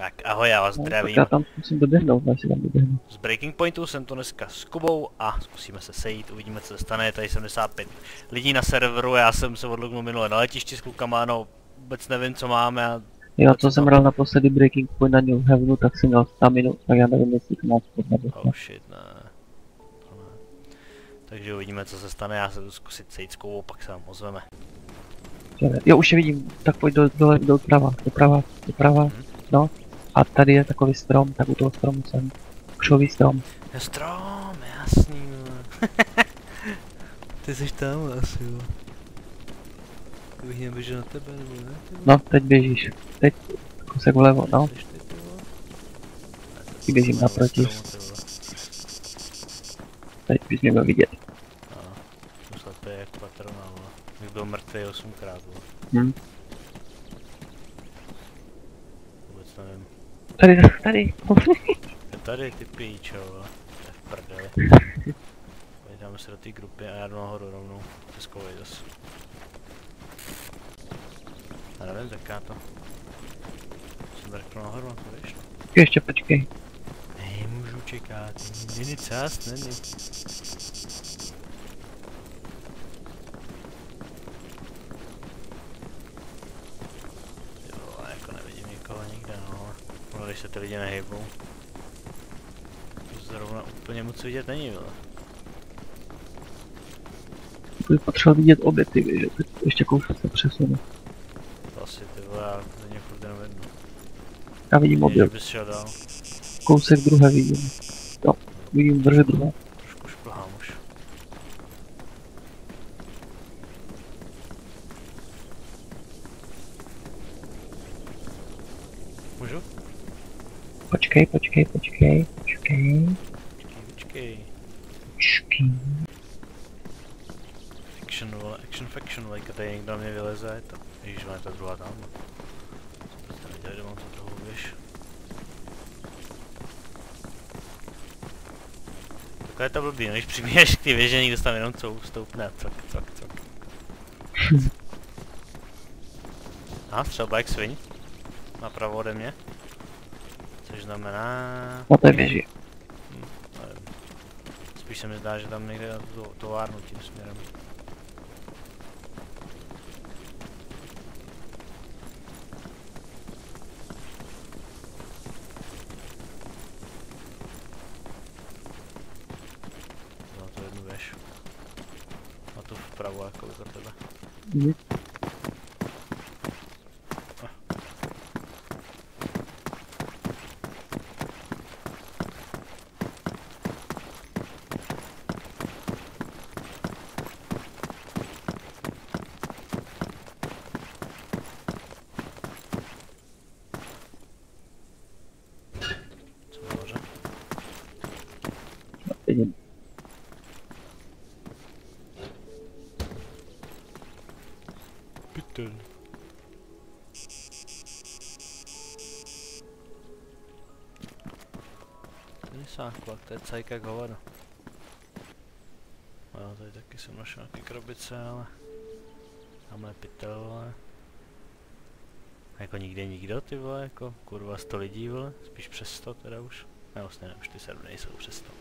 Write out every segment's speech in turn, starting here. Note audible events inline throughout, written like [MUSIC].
Tak ahoj, já vás No, tak zdravím. já tam musím doběhnout, než si tam doběhnu. Z Breaking Pointu jsem tu dneska s Kubou a zkusíme se sejít, uvidíme co se stane, je tady 75 lidí na serveru, já jsem se odlognul minule na letišti s klukama, no vůbec nevím co máme a Jo, co jsem hrál naposledy Breaking Point na New Heavenu, tak jsem měl staminu, tak já nevím, jestli to máš pod nebo oh shit, ne. To. Takže uvidíme co se stane, já se jdu zkusit sejít s Kubou, pak se vám ozveme. Jo, už je vidím, tak pojď do, dole, doprava, doprava, doprava, Mhm. no. A tady je takový strom, tak u toho stromu jsem. Křový strom. Je strom, jasný. [LAUGHS] Ty jsi tam asi, jo. Kdybych neběžel na tebe, nebo ne? No, teď běžíš. Teď kousek vlevo, no. Ty, běžím naproti. Teď bys mě měl vidět. No, jsem slepý jak patrona, vole. Bych byl mrtvý osmkrát. Hm. Vůbec nevím. Tady, tady. Je tady ty píčo, vole. To je v prdeli. Pojďme se do té grupy a já jdu nahoru rovnou. Se skovej zase. Já nevím, tak já to. Jsem drknul nahoru, no to víš. Ještě počkej. Nemůžu čekat, není čas, není. Ty vole, jako nevidím nikoho nikde, no. No, když se ty lidi nehybou. To Zrovna úplně moc vidět není, vole. Bych potřeboval vidět obě ty tak ještě kousek se přesunu. To asi ty vole, já to není furt jenom jedno. Já vidím obě, Že kousek druhé vidím. Jo, vidím vrže druhé. trošku šplhám už. Můžu? Počkej, počkej, počkej, počkej, Počkej, počkej. počkej. Action, vole, action faction, like, a tady někdo mě vyleze, to, ježiš, ona je ta druhá tam. Jsem to že mám tu druhou věž. Takhle je to blbý, no, když přibíješ k ty věže, někdo se tam jenom cou, stoupne, cok, cok, cok. [LAUGHS] Aha, třeba jak sviň. Napravo ode mě. Což znamená... Na té věži. Hm, nevím. Spíš se mi zdá, že tam někde na tu továrnu tím směrem. Za to jednu věž. A tu vpravo jako za tebe. Mhm. Co nahoře? Vidím. Pytel. Nesákla, to je cajka hovado. No, tady taky jsem našel nějaký krabice, ale... Tamhle pytel, vole. Jako nikde nikdo, ty vole, jako kurva 100 lidí, vole. Spíš přes 100 teda už. Ne, vlastně ne, už ty servery nejsou přes 100.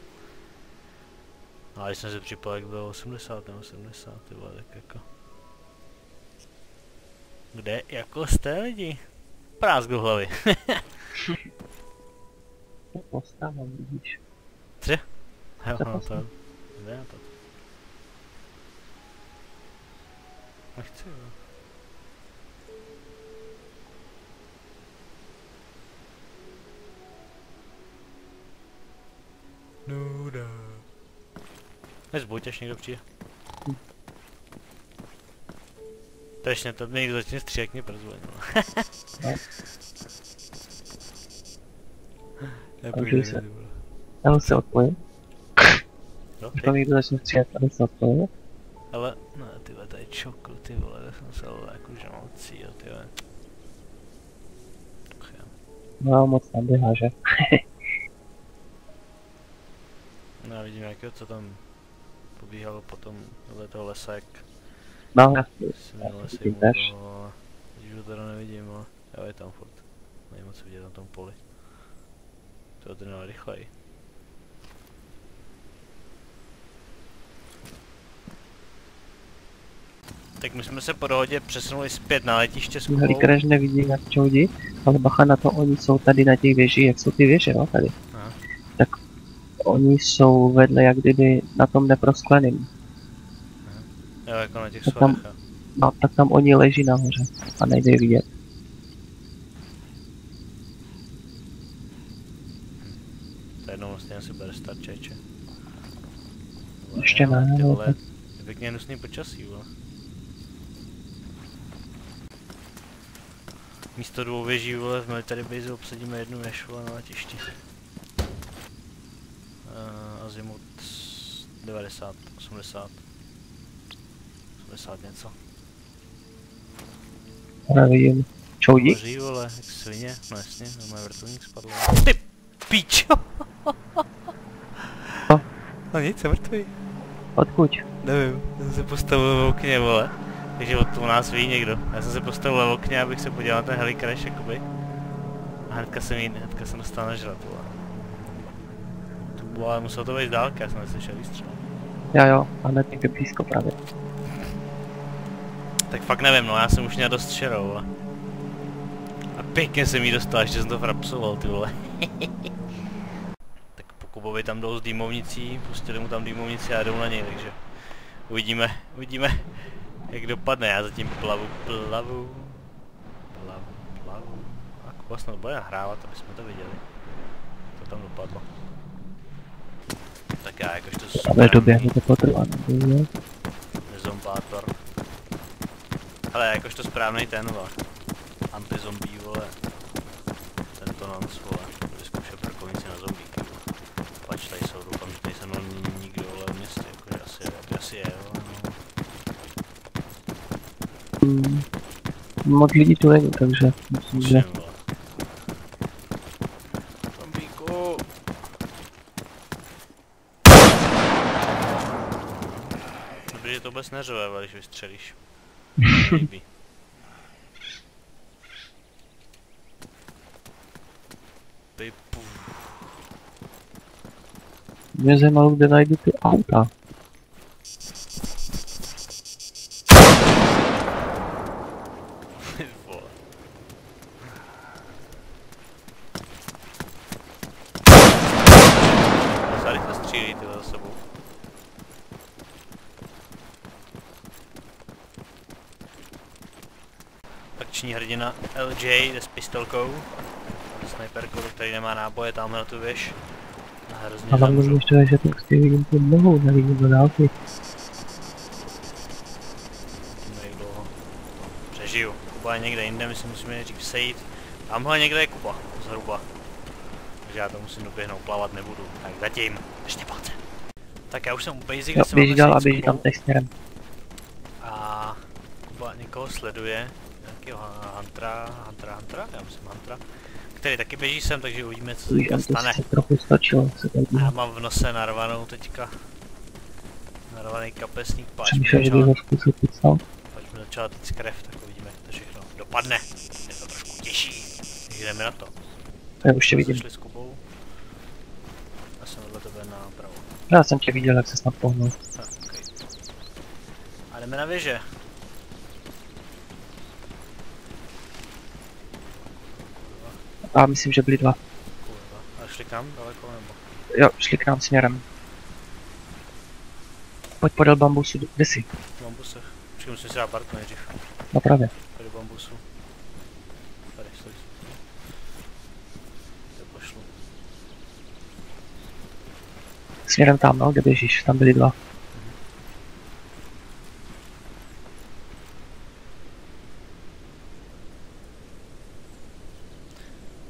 No, ale když jsem se připal, jak bylo 80 nebo 70, ty vole, tak jako... Kde jako jste lidi? Prázgu hlavy. [LAUGHS] To postávám, vidíš. jo, To no to... je to? Nechci, jo. Nuda. Nezbuď, až někdo přijde. Hm. To ještě to někdo začne střílet, mě prozvoň. [LAUGHS] No. Nepůjde, se. Já se odpojím. No, tam někdo začne střílet, ale se odpojím. Ale, ne, ty vole, tady čokl, ty vole, tak jsem se ale jako že mám cíl, ty vole. No, moc tam běhá, že? [LAUGHS] No já vidím nějakého, co tam pobíhalo potom do toho lesa, jak No, já si ale když ho teda nevidím, ale jo, je tam furt. Není moc vidět na tom poli. To ten rychleji. Tak my jsme se po dohodě přesunuli zpět na letiště s Kubou. Helikraž nevidí jak čoudi, ale bacha na to, oni jsou tady na těch věžích, jak jsou ty věže, no, tady. Aha. Tak oni jsou vedle jak kdyby na tom neproskleným. Jo, jako na těch Tak tam-. No, tak tam oni leží nahoře a nejde je vidět. To jednou vlastně asi bude start čeče. Ještě ne, ale vole, je pěkně hnusný počasí, vole. Místo dvou věží, vole, v military base obsadíme jednu věž, vole, na letišti. Uh, azimut 90, 80. 80 něco. nevidím. Čoudí? Hoří, vole, jak svině, no jasně, no můj vrtulník spadl. Ty píčo! No nic, jsem mrtvý. Odkud? Nevím, já jsem se postavil v okně, vole. Takže od u nás ví někdo. Já jsem se postavil v okně, abych se podíval na ten helicrash, jakoby. A hnedka jsem jí, hnedka jsem dostal na žrat, vole. To bylo, ale muselo to být z dálky, já jsem neslyšel výstřel. Já jo, a hned někde blízko právě. Tak fakt nevím, no, já jsem už měl dost šerou, vole. A pěkně jsem jí dostal, ještě jsem to frapsoval, ty vole. [LAUGHS] Kubovi tam jdou s dýmovnicí, pustili mu tam dýmovnici a jdou na něj, takže uvidíme, uvidíme, jak dopadne. Já zatím plavu, plavu, plavu, plavu. A Kuba snad bude nahrávat, aby jsme to viděli. To tam dopadlo. Tak já jakožto Ale doběhnu to potrvá, nebo Zombátor. Ale jakožto správný ten, vole. Antizombí, vole. Tento nonc, vole. Vyzkoušel prkovnici na zombíky, vole. Pač tady jsou, doufám, že tady se mnou není nikdo, vole, v městě, jakože asi, je- asi je, vole, no. Moc lidí tu není, takže myslím, že! Dobrý, že to vůbec neřve, když vystřelíš. [LAUGHS] Líbí. Mě zajímalo, kde najdu ty auta. Ty vole. Se rychle střílí tyhle za sebou. Akční hrdina LJ jde s pistolkou. Sniperkou, který nemá náboje, tam na tu věž. A hrozně A tam zamřu. ještě, že tak si vidím tu nohou, nevidím do dálky. Dlouho. Přežiju. Kuba je někde jinde, my si musíme nejdřív sejít. Tamhle někde je Kuba, zhruba. Takže já to musím doběhnout, plavat nebudu. Tak zatím, ještě palce. Tak já už jsem u basic, Jo, běží dál a běží tam teď směrem. A Kuba někoho sleduje. Nějakého Huntera, Huntera, Huntera, já myslím Huntera. Který taky běží sem, takže uvidíme, co se teďka stane. se trochu stačilo, se A já mám v nose narvanou teďka. Narvaný kapesník, páč mi přemýšlel, že bych ho zkusil písal. páč mi začala týct krev, tak uvidíme, jak to všechno dopadne. Je to trošku těžší. Takže jdeme na to. Já už tě vidím. Zašli s Kubou. Já jsem vedle tebe napravo. Já jsem tě viděl, jak se snad pohnul. Okay. A jdeme na věže. A myslím, že byli dva. Kurva. A šli kam? Daleko nebo? Jo, šli k nám směrem. Pojď podél bambusu, kde jsi? V bambusech. Počkej, musím si dát Bartu nejdřív. No právě. Tady bambusu. Tady, stoj. To pošlu. Směrem tam, no, kde běžíš, tam byli dva.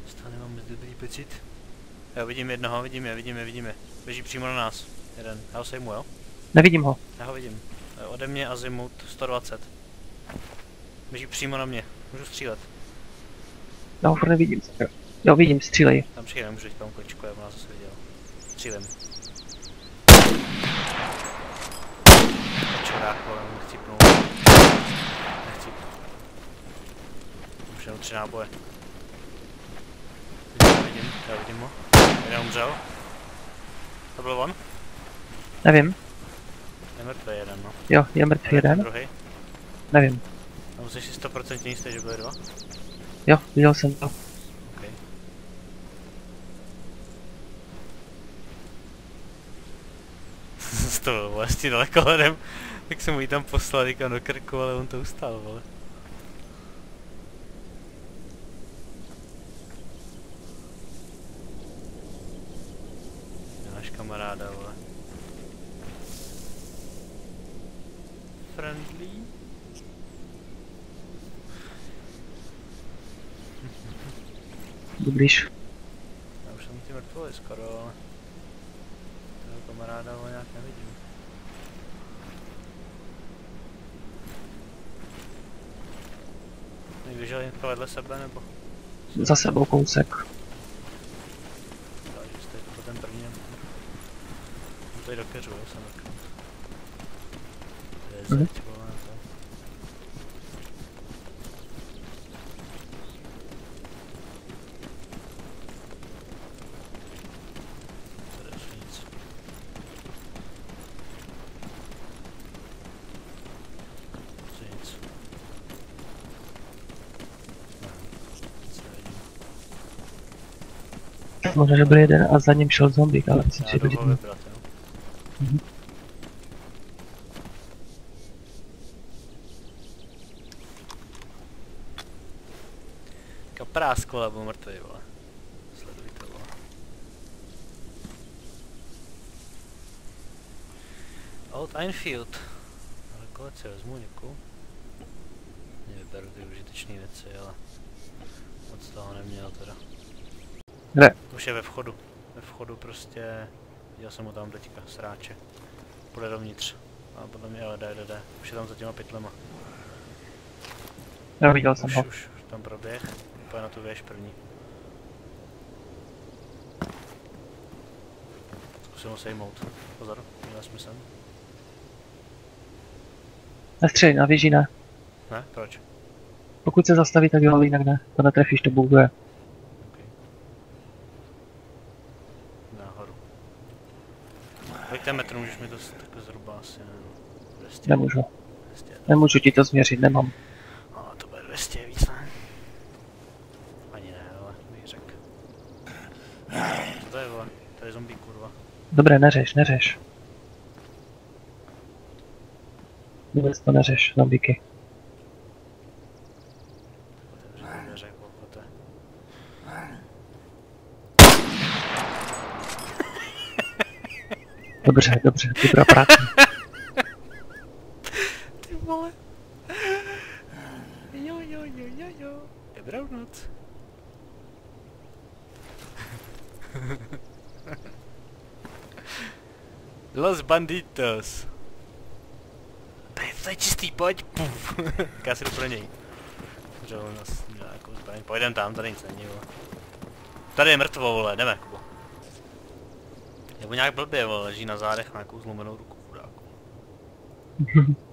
Stále mám dobrý pocit. Já vidím jednoho, vidím je, vidím je, vidím je. Běží přímo na nás. Jeden. Já ho sejmu, jo? Nevidím ho. Já ho vidím. Eh, Ode mě azimut 120. Běží přímo na mě. Můžu střílet. Já ho furt nevidím. Jo, vidím, střílej. Tam přijde, nemůžu jít tam kočko, já nás zase viděl. Střílem. Vole, nechci pnout. Nechci. Už jenom tři náboje. Já vidím ho. Jeden umřel. To byl on? Nevím. Je mrtvý jeden, no. Jo, je mrtvý jeden. Druhý. Nevím. A musíš si 100% jistý, že byly dva? Jo, viděl jsem to. Okay. [LAUGHS] to bylo vlastně daleko hledem, tak jsem mu ji tam poslal někam do krku, ale on to ustál, vole. Náš kamaráda, vole. Friendly? Jdu blíž. Já už jsem ty mrtvoli skoro, ale... Toho kamaráda ho nějak nevidím. Někdo žil jen vedle sebe, nebo? Za sebou kousek. Takže jste to ten první nebo... On tady dokeřuje, jsem dokud. To je Mhm. zeď, vole, to. Tady už nic. Co nic. Ne, nic nevidím. Možná, že byl jeden a za ním šel zombík, ale myslím, že jeden. vybrat, jo. Mhm. Kaprásko, ale byl mrtvý, vole. Sleduj to, vole. Old Enfield. Ale kolik si vezmu, děkuju. Nevyberu ty užitečné věci, ale moc toho neměl teda. Kde? Už je ve vchodu. Ve vchodu prostě, viděl jsem ho tam teďka, sráče. Půjde dovnitř. A podle mě, ale jde, jde, jde. Už je tam za těma pytlema. Jo, viděl jsem Už, ho. už tam proběh. Úplně na tu věž první. Zkusím ho sejmout. Pozor, měl jsem sem. Nestřelí na věži ne. Ne? Proč? Pokud se zastaví, tak jo, ale jinak ne. To netrefíš, to buguje. Okay. Nahoru. Kolik ten metr můžeš mi to takhle zhruba asi, nevím. 200. Nemůžu. 200. Nemůžu ti to změřit, nemám. A to bude 200 víc, ne? Ani ne, ale bych řekl. Co to je, vole? To je zombie, kurva. Dobré, neřeš, neřeš. Vůbec to neřeš, zombíky. Dobře, dobře, dobrá práce. [LAUGHS] Ty vole. Jo, jo, jo, jo, jo. Dobrou noc. Los banditos. To je, to je čistý, pojď. Puf. [LAUGHS] Já si jdu pro něj. Že on nás měl nějakou zbraň. Pojdem tam, tady nic není, vole. Tady je mrtvo, vole, jdeme, Kubo. Nebo nějak blbě, vole, leží na zádech na nějakou zlomenou ruku, chudáku. [LAUGHS]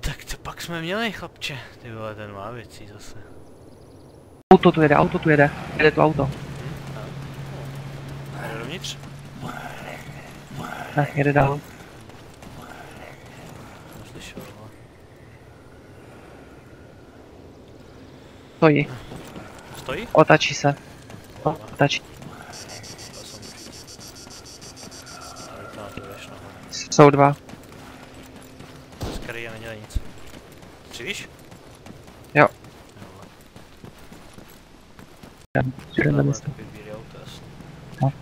Tak to pak jsme měli, chlapče. Ty vole, ten má věcí zase. auto tu jede, auto tu jede. Jede tu auto. Jde dovnitř? Ne, jede dál. Slyšel. Stojí, Stojí? otačí se. Otačí. to jsem. Jdeš nahoru. Jsou dva. Kerry nedělej nic. Střívíš? Jo. Jeden na. No.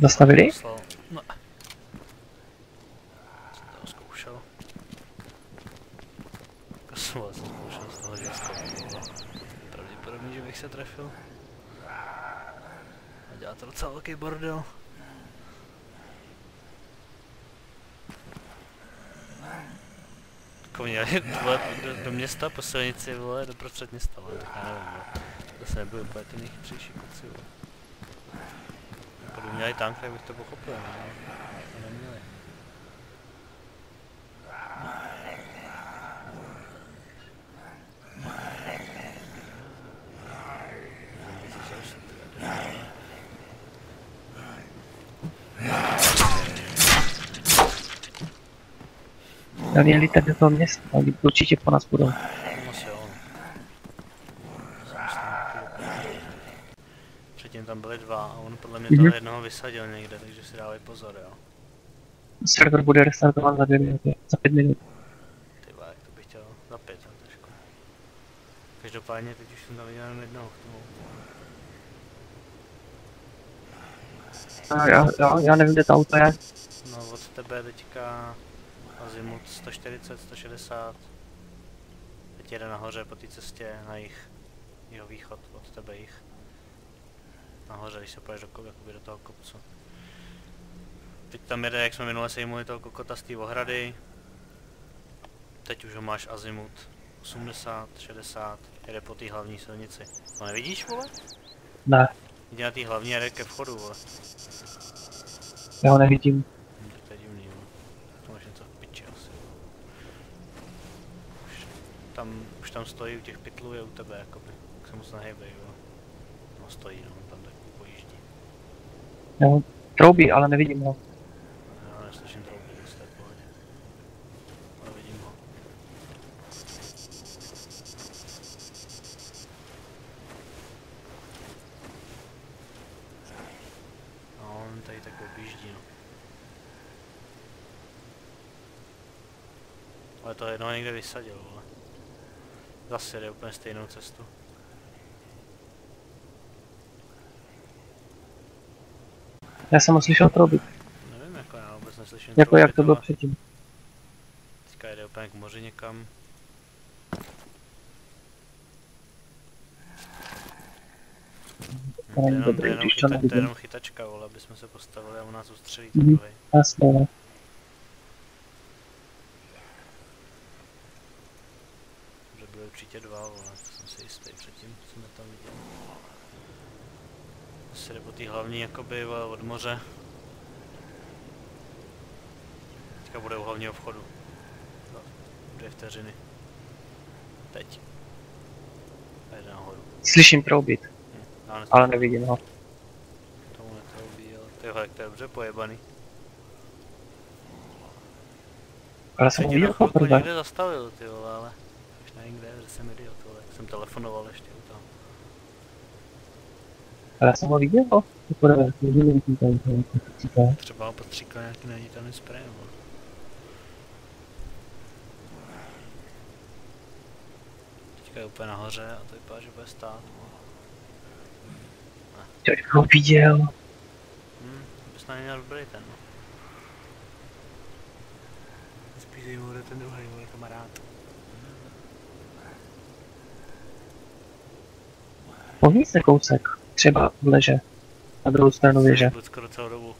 Zastavili? Poslal. No. Jsem to zkoušel. Jako jsem vlastně zkoušel z toho, že zastavil. Pravděpodobně, že bych se trefil. A velký bordel. Jako měli vole, do, do, města po silnici, vole, do prostřed města, vole, tak já nevím. To se nebyl úplně ty nejchytřejší kluci, vole. Měli tank, tak bych to pochopil, no. To neměli. Zombie to jsou si ty- Měli lítat do toho města, oni určitě po nás budou. Předtím tam byly dva a on podle mě Mhm. toho jednoho vysadil někde, takže si dávej pozor, jo. Server bude restartovat za dvě minuty, za pět minut. Ty jak to bych chtěl za pět, ale trošku. Každopádně teď už jsem tam viděl jenom jednoho k tomu. Já, já, já nevím, kde to auto je. No od tebe teďka azimut 140, 160. Teď jede nahoře po té cestě na jich, jeho východ od tebe jich. Nahoře, když se poješ do, ko- jakoby do toho kopcu. Teď tam jede, jak jsme minule sejmuli toho kokota z té ohrady. Teď už ho máš azimut 80, 60, jede po té hlavní silnici. To nevidíš, vole? Ne, Jde na té hlavní jede ke vchodu, vole. já ho nevidím. Hm, tak to je divný, no. To máš něco v piči asi. Už tam, už tam stojí u těch pytlů, je u tebe, jakoby. Tak se moc nehejbej, jo. No stojí, no, on tam tak pojíždí. Ho troubí, ale nevidím ho. Já neslyším troubu, nic to je pohodě. Ale vidím ho. A on tady tak objíždí, no. Ale to jedno někde vysadil, vole. Zase jde úplně stejnou cestu. Já jsem ho slyšel troubit, Nevím, jako já vůbec neslyším jako jak to troubit, bylo ale předtím. Teďka jede úplně k moři někam. To není dobrý, to je jenom chytačka, vole, aby jsme se postavili a u nás ustřelí Mhm. druhej. Jasně, no. Že byly určitě dva, vole, to jsem si jistý předtím, co jsme tam viděli. Asi jde po té hlavní, jakoby, vole, od moře. Teďka bude u hlavního vchodu. Za dvě vteřiny. Teď. A jde nahoru. Slyším troubit, Hm. Ale, ale nevidím ho. Tomu netroubí, ale tyhle, jak to je dobře pojebaný. Ale jsem ho viděl poprvé. někde zastavil, ty vole, ale nevím kde, že jsem idiot, jak jsem telefonoval ještě u toho. Ale já jsem ho viděl poprvé. Nevidím tím tady to, jako to říká. Třeba ho postříkal nějaký nenitelný spray, vole. Teďka je úplně nahoře a to vypadá, že bude stát, vole. Já bych ho viděl. Hm, to bys na něj měl dobrý ten, no. Spíš zajímavý bude ten druhý, vole, kamarád. Pohni se kousek. Třeba v leže. Na druhou stranu věže. Skoro celou dobu.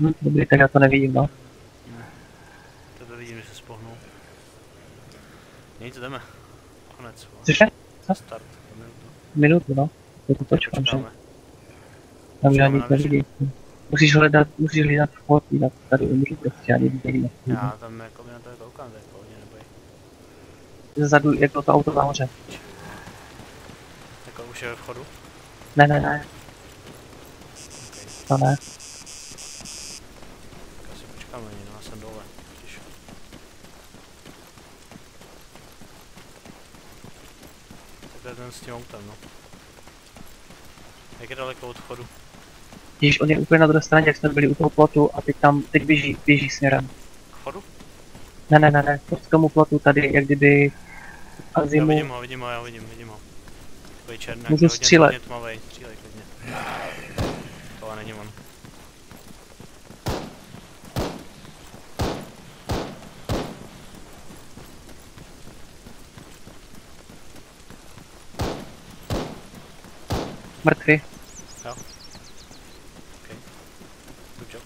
Hm, dobrý, tak já to nevidím, no. Tebe vidím, že se spohnul. Nic, jdeme. Konec. Cože? Co? Start, minutu. Minutu, no. To to počkám, že? Tam já nic nevidím. Musíš hledat, musíš hledat vchod, jinak tady umří prostě, já nic nevidím. Já tam jako na to koukám, tak pohodně neboj. Zezadu, jak bylo to auto nahoře. Už je ve vchodu? Ne, ne, ne, to ne. Tak asi počkáme na něj, no já jsem dole. Tak to je ten s tím autem, no. Jak je daleko od vchodu? Když on je úplně na druhé straně, jak jsme byli u toho plotu a teď tam, teď běží, běží směrem. K vchodu? Ne, ne, ne, ne, k tomu plotu tady, jak kdyby Já vidím ho, vidím ho, já vidím, vidím ho. Takový černý, Můžu hodně, střílet. hodně tmavej, střílej klidně. To ale není on. mrtvý. Good job.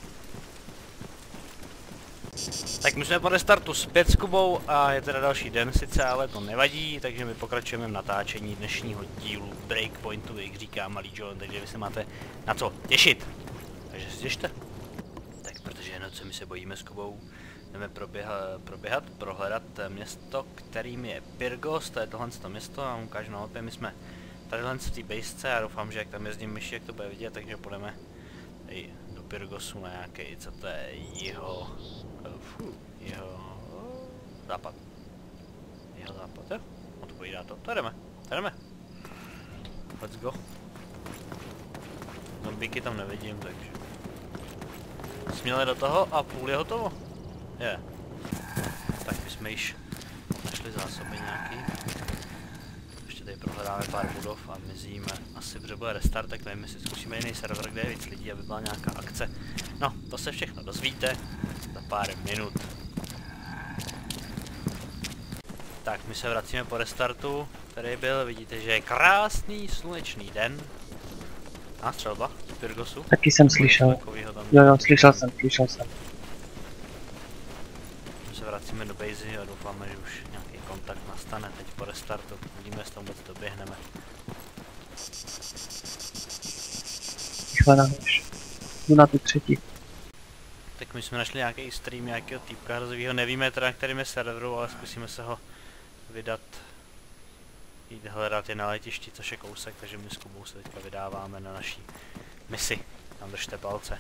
Tak my jsme po restartu zpět s Kubou a je teda další den sice, ale to nevadí, takže my pokračujeme v natáčení dnešního dílu Breakpointu, jak říká malý John, takže vy se máte na co těšit. Takže si těšte. Tak protože jenom co my se bojíme s Kubou, jdeme proběhat, proběhat, prohledat eh, město, kterým je Pyrgos, to je tohle to město, a ukážu na mapě, my jsme tadyhle v té basece a doufám, že jak tam jezdím myši, jak to bude vidět, takže půjdeme i do Pyrgosu na nějaký, co to je, jeho, eh, fů, jeho západ. Jeho západ, jo? Odpovídá to, to jdeme, to jdeme. Let's go. Zombíky tam nevidím, takže... Směle do toho a půl je hotovo. Je. Tak my jsme již našli zásoby nějaký. Ještě tady prohledáme pár budov a mizíme. Asi protože bude restart, tak nevím, jestli zkusíme jiný server, kde je víc lidí, aby byla nějaká akce. No, to se všechno dozvíte za pár minut. Tak, my se vracíme po restartu, který byl, vidíte, že je krásný slunečný den. A střelba z Pyrgosu. Taky jsem slyšel. Jo, jo, slyšel jsem, slyšel jsem. My se vracíme do base a doufáme, že už nějaký kontakt nastane teď po restartu. Uvidíme, jestli tam vůbec doběhneme. Rychle nahoř. Jdu na tu třetí. Tak my jsme našli nějaký stream nějakého týpka hrozivýho, nevíme teda na kterým je serveru, ale zkusíme se ho vydat. Jít hledat je na letišti, což je kousek, takže my s Kubou se teďka vydáváme na naší misi. Tam držte palce.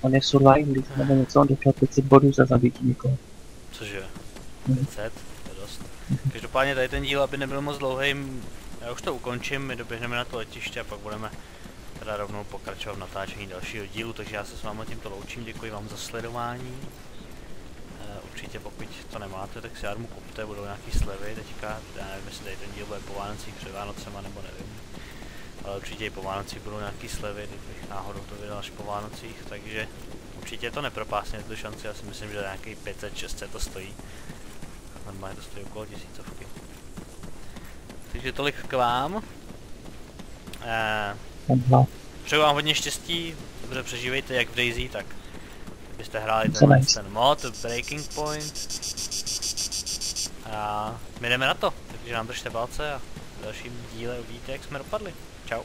On je survivalist nebo něco, on dostal 500 bodů za zabití někoho. Cože? Mhm. 500? To je dost. Každopádně tady ten díl, aby nebyl moc dlouhý, já už to ukončím, my doběhneme na to letiště a pak budeme teda rovnou pokračovat v natáčení dalšího dílu, takže já se s vámi tímto loučím, děkuji vám za sledování. Určitě pokud to nemáte, tak si armu kupte, budou nějaký slevy teďka, já nevím, jestli tady ten díl bude po Vánocích před Vánocema nebo nevím. Ale určitě i po Vánocích budou nějaký slevy, kdybych náhodou to vydal až po Vánocích, takže určitě to nepropásně tu šanci, já si myslím, že nějaký 500-600 to stojí. Normálně to stojí okolo tisícovky. Takže tolik k vám. Eh. Přeju vám hodně štěstí, dobře přežívejte jak v Daisy, tak byste hráli ten, ten mod, Breaking Point. A my jdeme na to, takže nám držte palce a v dalším díle uvidíte, jak jsme dopadli. Čau.